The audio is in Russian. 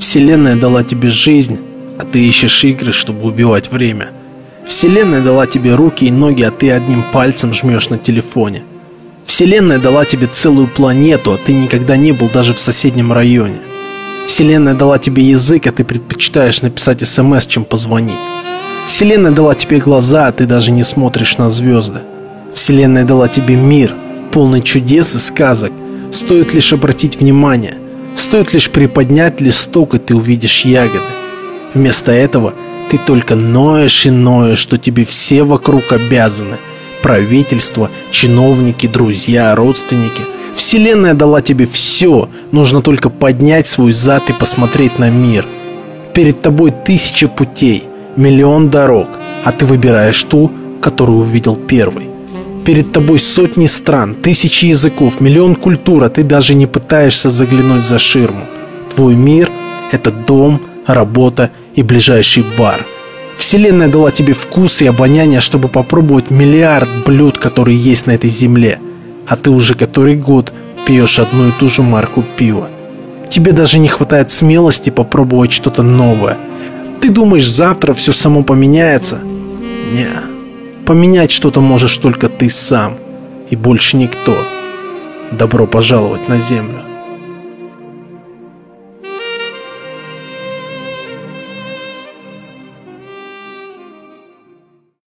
Вселенная дала тебе жизнь, а ты ищешь игры, чтобы убивать время. Вселенная дала тебе руки и ноги, а ты одним пальцем жмешь на телефоне. Вселенная дала тебе целую планету, а ты никогда не был даже в соседнем районе. Вселенная дала тебе язык, а ты предпочитаешь написать смс, чем позвонить. Вселенная дала тебе глаза, а ты даже не смотришь на звезды. Вселенная дала тебе мир, полный чудес и сказок. Стоит лишь обратить внимание. Стоит лишь приподнять листок, и ты увидишь ягоды. Вместо этого ты только ноешь и ноешь, что тебе все вокруг обязаны. Правительство, чиновники, друзья, родственники. Вселенная дала тебе все. Нужно только поднять свой зад и посмотреть на мир. Перед тобой тысяча путей, миллион дорог, а ты выбираешь ту, которую увидел первый. Перед тобой сотни стран, тысячи языков, миллион культур, а ты даже не пытаешься заглянуть за ширму. Твой мир – это дом, работа и ближайший бар. Вселенная дала тебе вкус и обоняние, чтобы попробовать миллиард блюд, которые есть на этой земле. А ты уже который год пьешь одну и ту же марку пива. Тебе даже не хватает смелости попробовать что-то новое. Ты думаешь, завтра все само поменяется? Не. Поменять что-то можешь только ты сам и больше никто. Добро пожаловать на землю.